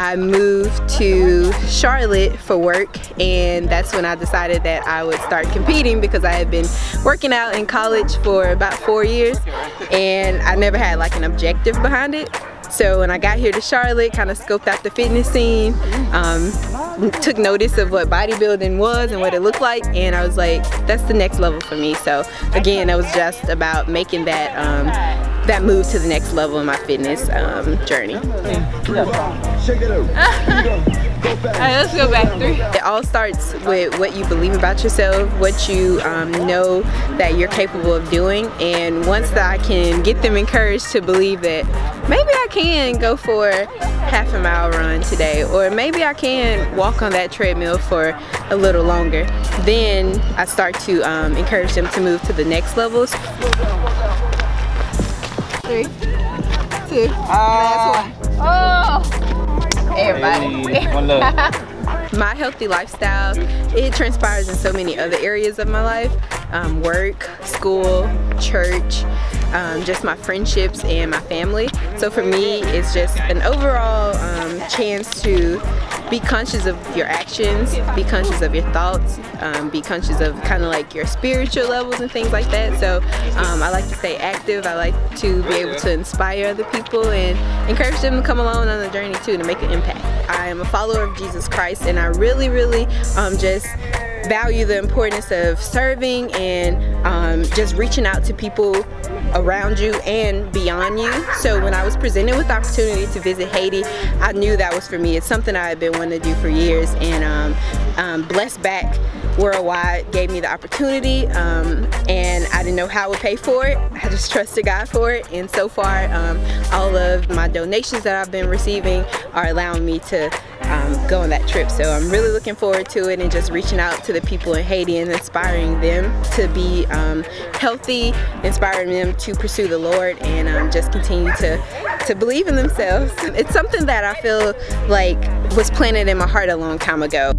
I moved to Charlotte for work and that's when I decided that I would start competing because I had been working out in college for about four years and I never had like an objective behind it. So when I got here to Charlotte, kind of scoped out the fitness scene, um, took notice of what bodybuilding was and what it looked like, and I was like, that's the next level for me. So again, it was just about making that um, that move to the next level in my fitness um, journey. Alright, let's go back three. It all starts with what you believe about yourself, what you um, know that you're capable of doing, and once that I can get them encouraged to believe that maybe I can go for half a mile run today, or maybe I can walk on that treadmill for a little longer, then I start to um, encourage them to move to the next levels. Three, two, last one. My healthy lifestyle it transpires in so many other areas of my life um, work school church um, just my friendships and my family. So for me it's just an overall um, chance to be conscious of your actions be conscious of your thoughts um, be conscious of kind of like your spiritual levels and things like that. So um, I like to stay active I like to be able to inspire other people and encourage them to come along on the journey too to make an impact. I am a follower of Jesus Christ and I really really um, just value the importance of serving and um, just reaching out to people around you and beyond you. So when I was presented with the opportunity to visit Haiti, I knew that was for me. It's something I had been wanting to do for years and um, um, Blessed Back Worldwide gave me the opportunity um, and I didn't know how I would pay for it. I just trusted God for it and so far um, all of my donations that I've been receiving are allowing me to um, go on that trip. So I'm really looking forward to it and just reaching out to the people in Haiti and inspiring them to be um, healthy, inspiring them to pursue the Lord and um, just continue to, to believe in themselves. It's something that I feel like was planted in my heart a long time ago.